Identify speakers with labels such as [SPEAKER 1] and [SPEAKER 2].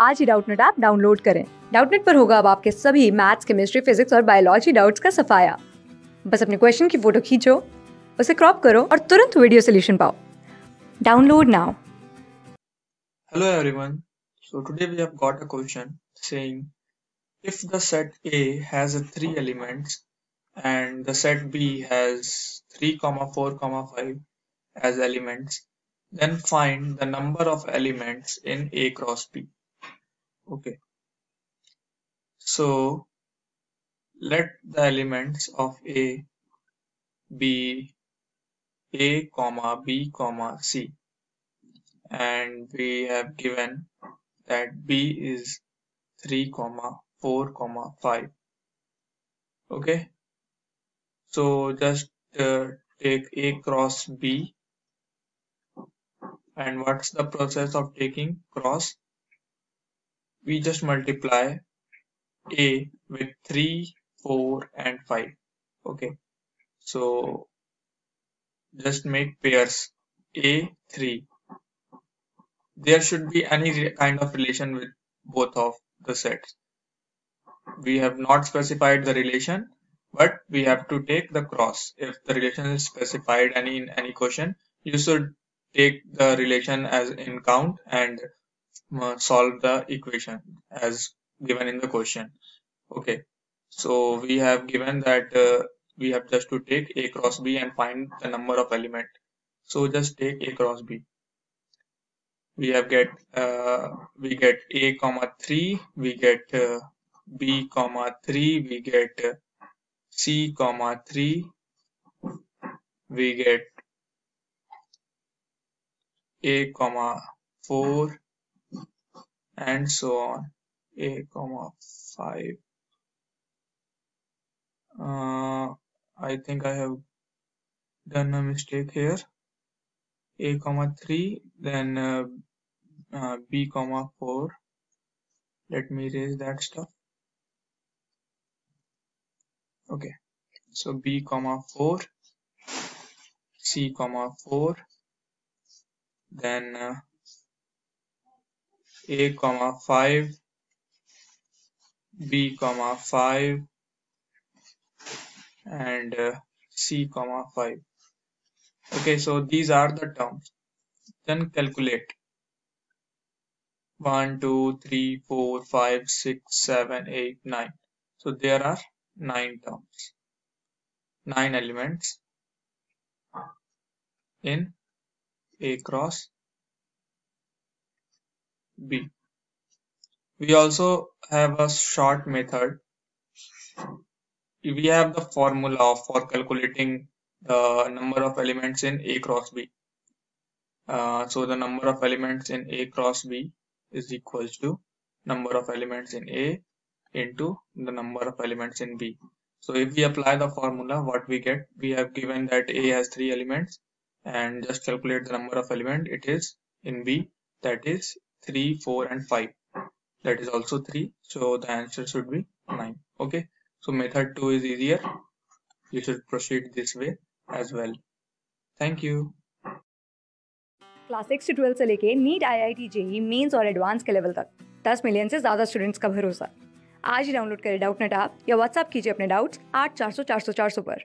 [SPEAKER 1] आज ही Doubtnut app download करें। डाउटनेट पर होगा अब आपके सभी मैथ्स केमिस्ट्री फिजिक्स और बायोलॉजी डाउट्स का सफाया। बस अपने क्वेश्चन की फ़ोटो खींचो उसे क्रॉप करो और तुरंत वीडियो सॉल्यूशन पाओ। Download now.
[SPEAKER 2] Hello everyone so today we have got a question saying if the set A has three elements and the set B has 3, 4, 5 as elements then find the number of elements in A cross B Okay. So let the elements of A be A comma B comma C. And we have given that b is 3 comma 4 comma 5 okay? So just uh, take a cross b. And what's the process of taking cross we just multiply a with 3 4 and 5 okay so just make pairs a 3 there should be any kind of relation with both of the sets. We have not specified the relation, but we have to take the cross. If the relation is specified any in any question, you should take the relation as in count and solve the equation as given in the question. Okay, so we have given that uh, we have just to take a cross b and find the number of element. So just take a cross b we have get uh, we get a comma 3 we get uh, b comma 3 we get uh, c comma 3 we get a comma 4 and so on. A comma 5 uh, I think I have done a mistake here. A comma 3 then uh, uh, b comma 4 let me erase that stuff. Okay. So b comma 4 c comma 4 then uh, a comma 5 b comma 5 and uh, c comma 5 okay so these are the terms. Then calculate. 1, 2, 3, 4, 5, 6, 7, 8, 9. So there are 9 terms, 9 elements in A cross B. We also have a short method. We have the formula for calculating the number of elements in A cross B. Uh, so the number of elements in A cross B is equal to number of elements in A into the number of elements in B. So if we apply the formula, what we get, we have given that A has three elements and just calculate the number of element it is in B that is 3, 4 and 5. That is also 3. So the answer should be 9. Okay. So method 2 is easier. You should proceed this way as well. Thank you.
[SPEAKER 1] Class six से twelfth से लेके NEET I I T JEE Mains और advance के level तक दस million से ज़्यादा students का भरोसा आज ही डाउनलोड करें डाउट नेट आप या व्हाट्सअप कीजिए अपने डाउट्स आठ चार सौ चार सौ चार सौ पर